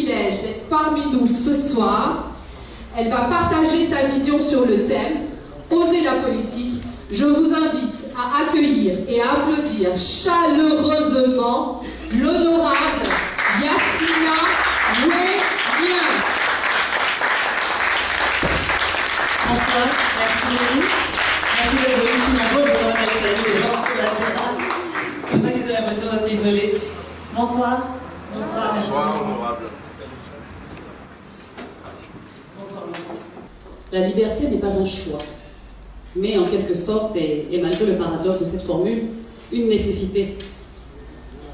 privilège d'être parmi nous ce soir. Elle va partager sa vision sur le thème Oser la politique. Je vous invite à accueillir et à applaudir chaleureusement l'honorable Yasmina Ouenia. Bonsoir, merci. Merci d'être venus si nombreux. Je vois qu'elle salue les gens sur la terrasse. Je pas qu'ils aient l'impression d'être isolés. Bonsoir. Bonsoir, merci. Bonsoir, honorable. La liberté n'est pas un choix, mais en quelque sorte, et, malgré le paradoxe de cette formule, une nécessité.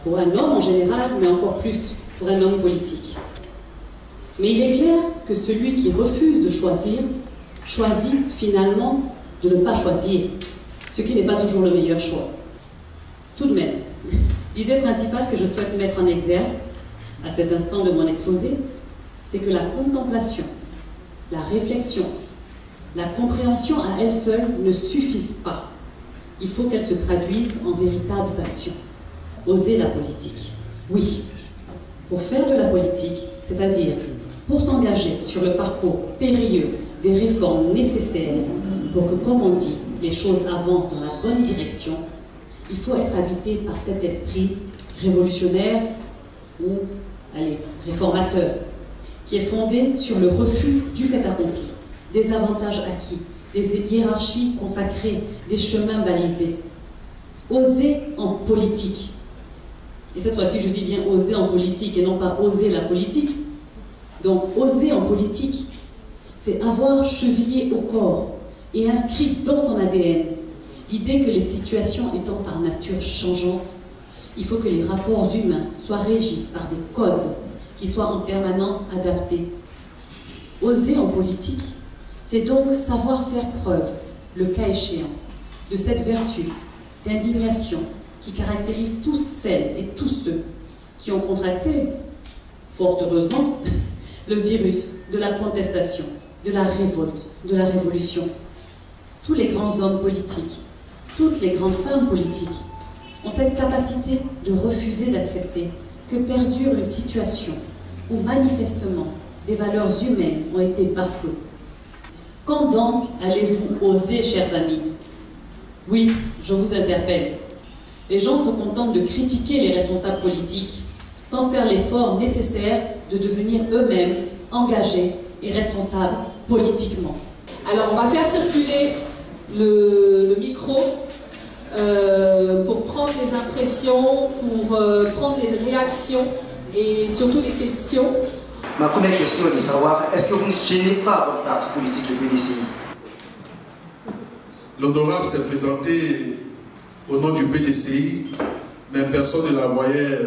Pour un homme en général, mais encore plus pour un homme politique. Mais il est clair que celui qui refuse de choisir choisit finalement de ne pas choisir, ce qui n'est pas toujours le meilleur choix. Tout de même, l'idée principale que je souhaite mettre en exergue à cet instant de mon exposé, c'est que la contemplation, la réflexion, la compréhension à elle seule ne suffisent pas. Il faut qu'elles se traduisent en véritables actions. Oser la politique. Oui, pour faire de la politique, c'est-à-dire pour s'engager sur le parcours périlleux des réformes nécessaires pour que, comme on dit, les choses avancent dans la bonne direction, il faut être habité par cet esprit révolutionnaire ou, allez, réformateur, qui est fondé sur le refus du fait accompli, des avantages acquis, des hiérarchies consacrées, des chemins balisés. Oser en politique. Et cette fois-ci, je dis bien oser en politique et non pas oser la politique. Donc, oser en politique, c'est avoir chevillé au corps et inscrit dans son ADN l'idée que les situations étant par nature changeantes, il faut que les rapports humains soient régis par des codes qui soient en permanence adaptés. Oser en politique, c'est donc savoir faire preuve, le cas échéant, de cette vertu d'indignation qui caractérise tous celles et tous ceux qui ont contracté, fort heureusement, le virus de la contestation, de la révolte, de la révolution. Tous les grands hommes politiques, toutes les grandes femmes politiques ont cette capacité de refuser d'accepter que perdure une situation où manifestement des valeurs humaines ont été bafouées. Quand donc allez-vous oser, chers amis Oui, je vous interpelle. Les gens se contentent de critiquer les responsables politiques sans faire l'effort nécessaire de devenir eux-mêmes engagés et responsables politiquement. Alors, on va faire circuler le, micro euh, pour prendre les impressions, pour euh, prendre les réactions et surtout les questions. Ma première question est de savoir, est-ce que vous ne gênez pas votre parti politique, le PDCI L'honorable s'est présenté au nom du PDCI, mais personne ne la voyait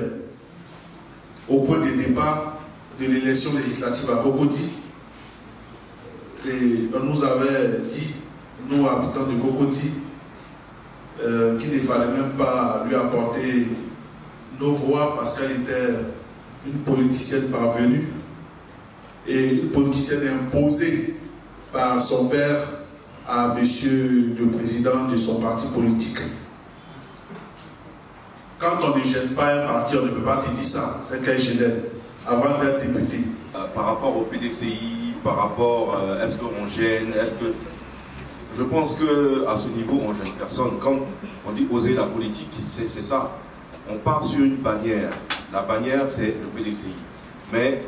au point de départ de l'élection législative à Cocody. Et on nous avait dit, nous habitants de Cocody, euh, qu'il ne fallait même pas lui apporter nos voix parce qu'elle était une politicienne parvenue et politicienne imposée par son père à monsieur le président de son parti politique. Quand on ne gêne pas un parti, on ne peut pas te dire ça. C'est qu'elle gênait avant d'être député. Euh, par rapport au PDCI, par rapport euh, est-ce qu'on gêne, est-ce que je pense que à ce niveau on gêne personne. Quand on dit oser la politique, c'est ça. On part sur une bannière. La bannière c'est le PDCI. Mais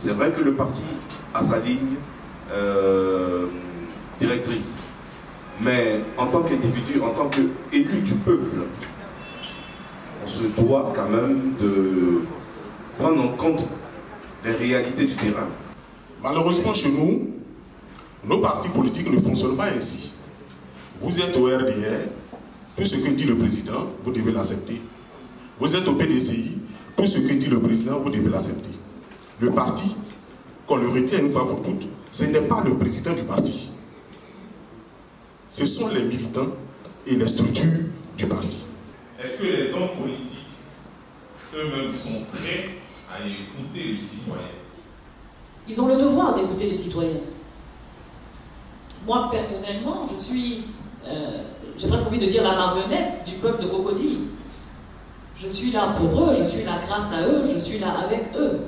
c'est vrai que le parti a sa ligne euh, directrice. Mais en tant qu'individu, en tant qu'élu du peuple, on se doit quand même de prendre en compte les réalités du terrain. Malheureusement, chez nous, nos partis politiques ne fonctionnent pas ainsi. Vous êtes au RDR, tout ce que dit le président, vous devez l'accepter. Vous êtes au PDCI, tout ce que dit le président, vous devez l'accepter. Le parti, qu'on le retient une fois pour toutes, ce n'est pas le président du parti. Ce sont les militants et les structures du parti. Est-ce que les hommes politiques eux-mêmes sont prêts à écouter les citoyens? Ils ont le devoir d'écouter les citoyens. Moi, personnellement, je suis, euh, j'ai presque envie de dire la marionnette du peuple de Cocody. Je suis là pour eux, je suis là grâce à eux, je suis là avec eux.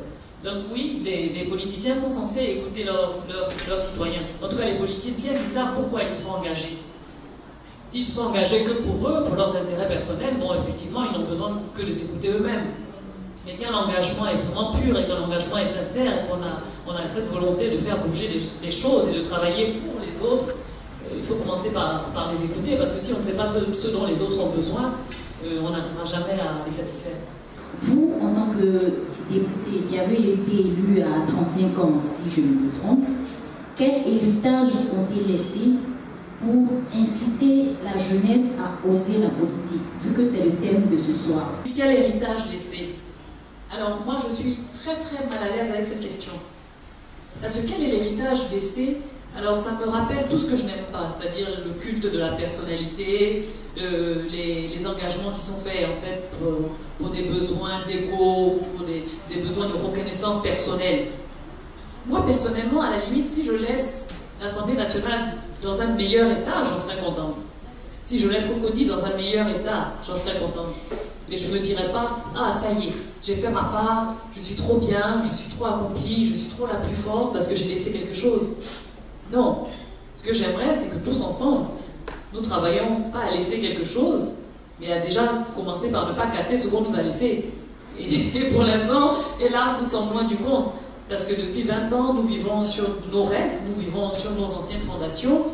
Donc oui, les, politiciens sont censés écouter leurs citoyens. En tout cas, les politiciens, ils savent pourquoi ils se sont engagés. S'ils se sont engagés que pour eux, pour leurs intérêts personnels, bon, effectivement, ils n'ont besoin que de s'écouter eux-mêmes. Mais quand l'engagement est vraiment pur et quand l'engagement est sincère et qu'on a, cette volonté de faire bouger les, choses et de travailler pour les autres, euh, il faut commencer par, les écouter parce que si on ne sait pas ce, dont les autres ont besoin, euh, on n'arrivera jamais à les satisfaire. Vous, en tant que député qui avez été élu à 35 ans, si je ne me trompe, quel héritage ont-ils laissé pour inciter la jeunesse à oser la politique, vu que c'est le thème de ce soir? Quel héritage laisser? Alors moi, je suis très très mal à l'aise avec cette question. Parce que quel est l'héritage laissé alors ça me rappelle tout ce que je n'aime pas, c'est-à-dire le culte de la personnalité, les, engagements qui sont faits en fait pour, des besoins d'ego, pour des, besoins de reconnaissance personnelle. Moi personnellement, à la limite, si je laisse l'Assemblée nationale dans un meilleur état, j'en serais contente. Si je laisse Cocody dans un meilleur état, j'en serais contente. Mais je ne me dirais pas, ah ça y est, j'ai fait ma part, je suis trop bien, je suis trop accomplie, je suis trop la plus forte parce que j'ai laissé quelque chose. Non. Ce que j'aimerais, c'est que tous ensemble, nous travaillons pas à laisser quelque chose, mais à déjà commencer par ne pas gâter ce qu'on nous a laissé. Et, pour l'instant, hélas, nous sommes loin du compte. Parce que depuis 20 ans, nous vivons sur nos restes, nous vivons sur nos anciennes fondations,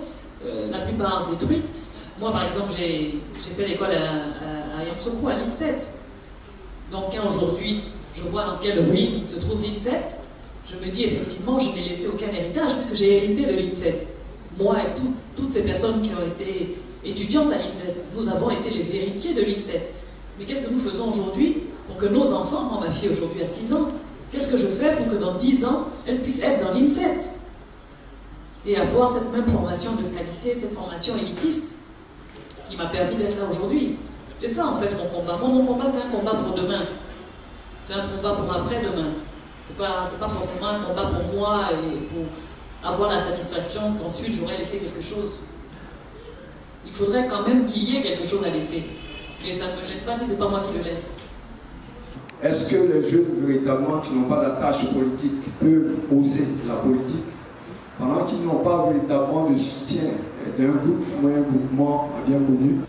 euh, la plupart détruites. Moi, par exemple, j'ai fait l'école à, à, à à l'INSET. Donc, quand aujourd'hui, je vois dans quelle ruine se trouve l'INSET, je me dis effectivement, je n'ai laissé aucun héritage puisque j'ai hérité de l'INSET. Moi et toutes ces personnes qui ont été étudiantes à l'INSET, nous avons été les héritiers de l'INSET. Mais qu'est-ce que nous faisons aujourd'hui pour que nos enfants, moi ma fille aujourd'hui a 6 ans, qu'est-ce que je fais pour que dans 10 ans, elle puisse être dans l'INSET et avoir cette même formation de qualité, cette formation élitiste qui m'a permis d'être là aujourd'hui? C'est ça en fait mon combat. Moi, mon combat, c'est un combat pour demain. C'est un combat pour après-demain. C'est pas, pas forcément un combat pour moi et pour avoir la satisfaction qu'ensuite j'aurais laissé quelque chose. Il faudrait quand même qu'il y ait quelque chose à laisser. Mais ça ne me gêne pas si c'est pas moi qui le laisse. Est-ce que les jeunes véritablement qui n'ont pas d'attache politique peuvent oser la politique? Pendant qu'ils n'ont pas véritablement de soutien d'un groupe ou un groupement bien connu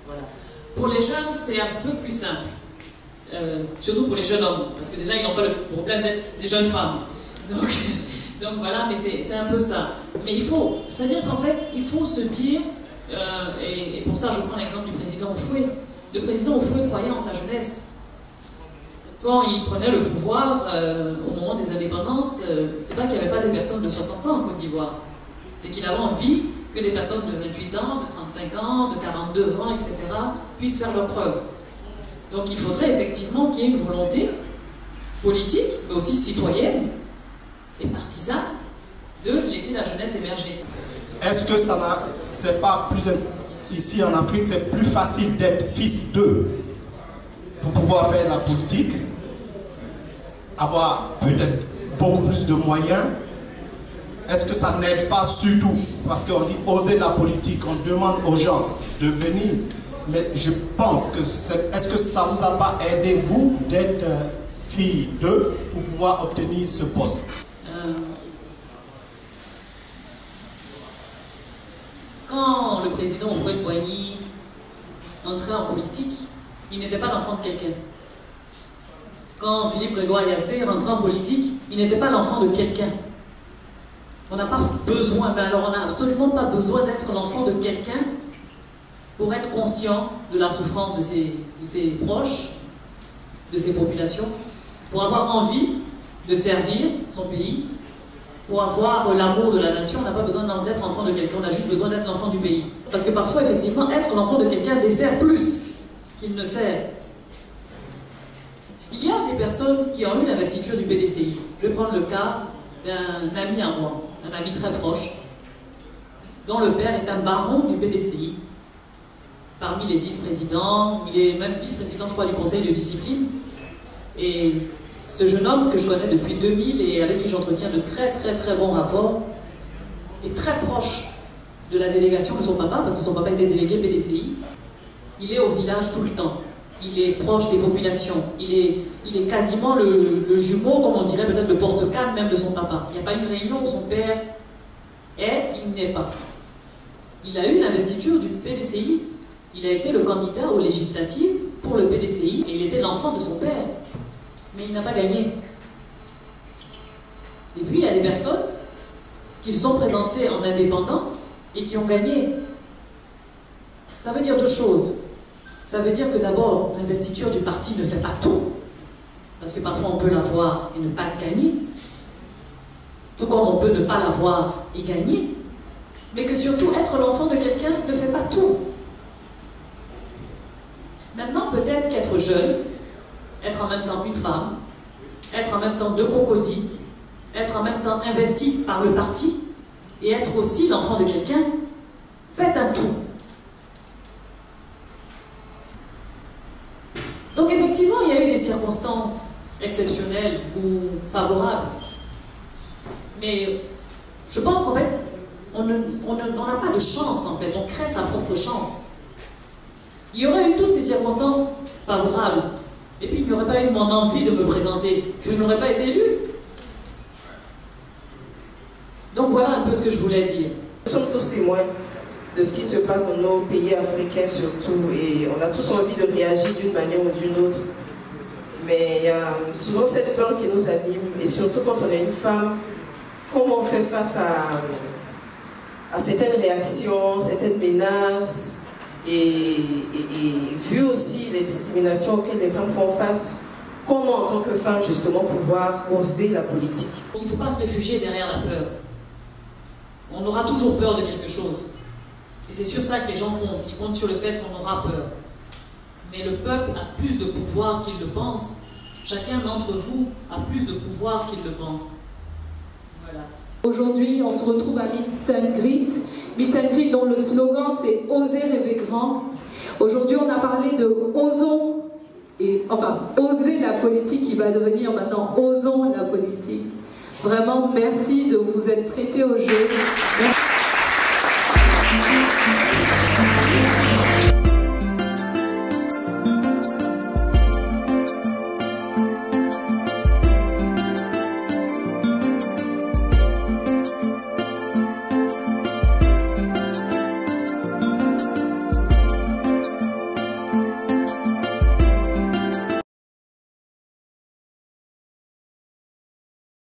Pour les jeunes, c'est un peu plus simple. Euh, surtout pour les jeunes hommes, parce que déjà ils n'ont pas le problème d'être des jeunes femmes. Donc, voilà, mais c'est un peu ça. Mais il faut, c'est-à-dire qu'en fait, il faut se dire, euh, et, pour ça je prends l'exemple du président Oufoué. Le président Oufoué croyait en sa jeunesse. Quand il prenait le pouvoir euh, au moment des indépendances, c'est pas qu'il n'y avait pas des personnes de 60 ans en Côte d'Ivoire. C'est qu'il avait envie que des personnes de 28 ans, de 35 ans, de 42 ans, etc., puissent faire leurs preuves. Donc il faudrait effectivement qu'il y ait une volonté politique, mais aussi citoyenne et partisane, de laisser la jeunesse émerger. Est-ce que ça c'est pas plus ici en Afrique, c'est plus facile d'être fils d'eux pour pouvoir faire la politique, avoir peut-être beaucoup plus de moyens? Est-ce que ça n'aide pas surtout? Parce qu'on dit oser la politique, on demande aux gens de venir mais je pense que est-ce que ça vous a pas aidé, vous, d'être euh, fille d'eux pour pouvoir obtenir ce poste? Euh, Quand le président Fouet Boigny entrait en politique, il n'était pas l'enfant de quelqu'un. Quand Philippe Grégoire Yassé rentrait en politique, il n'était pas l'enfant de quelqu'un. On n'a pas besoin, mais alors on n'a absolument pas besoin d'être l'enfant de quelqu'un pour être conscient de la souffrance de ses, proches, de ses populations, pour avoir envie de servir son pays, pour avoir l'amour de la nation, on n'a pas besoin d'être enfant de quelqu'un, on a juste besoin d'être l'enfant du pays. Parce que parfois, effectivement, être l'enfant de quelqu'un dessert plus qu'il ne sert. Il y a des personnes qui ont eu l'investiture du PDCI. Je vais prendre le cas d'un ami à moi, un ami très proche, dont le père est un baron du PDCI, parmi les vice-présidents, il est même vice-président, je crois, du conseil de discipline. Et ce jeune homme que je connais depuis 2000 et avec qui j'entretiens de très très très bons rapports, est très proche de la délégation de son papa, parce que son papa était délégué PDCI. Il est au village tout le temps. il est proche des populations, il est, il est quasiment le, jumeau, comme on dirait peut-être le porte-canne même de son papa. Il n'y a pas une réunion où son père est, il n'est pas. Il a eu l'investiture du PDCI. Il a été le candidat aux législatives pour le PDCI et il était l'enfant de son père. Mais il n'a pas gagné. Et puis il y a des personnes qui se sont présentées en indépendant et qui ont gagné. Ça veut dire deux choses. Ça veut dire que d'abord, l'investiture du parti ne fait pas tout. Parce que parfois on peut l'avoir et ne pas gagner. Tout comme on peut ne pas l'avoir et gagner. Mais que surtout être l'enfant de quelqu'un ne fait pas tout. Maintenant, peut-être qu'être jeune, être en même temps une femme, être en même temps deux cocodis, être en même temps investi par le parti et être aussi l'enfant de quelqu'un, fait un tout. Donc effectivement, il y a eu des circonstances exceptionnelles ou favorables. Mais je pense qu'en fait, on n'a pas de chance en fait, on crée sa propre chance. Il y aurait eu toutes ces circonstances favorables, et puis il n'y aurait pas eu mon envie de me présenter, que je n'aurais pas été élu. Donc voilà un peu ce que je voulais dire. Nous sommes tous témoins de ce qui se passe dans nos pays africains surtout, et on a tous envie de réagir d'une manière ou d'une autre. Mais il y a souvent cette peur qui nous anime, et surtout quand on est une femme, comment on fait face à, à certaines réactions, certaines menaces, et, vu aussi les discriminations auxquelles les femmes font face, comment en tant que femme justement pouvoir oser la politique? Il ne faut pas se réfugier derrière la peur. On aura toujours peur de quelque chose. Et c'est sur ça que les gens comptent. Ils comptent sur le fait qu'on aura peur. Mais le peuple a plus de pouvoir qu'il le pense. Chacun d'entre vous a plus de pouvoir qu'il le pense. Voilà. Aujourd'hui, on se retrouve à Meet and Greet. Meet and Greet dont le slogan c'est Oser rêver grand. Aujourd'hui, on a parlé de osons, et, enfin, oser la politique qui va devenir maintenant osons la politique. Vraiment, merci de vous être prêté au jeu. Merci.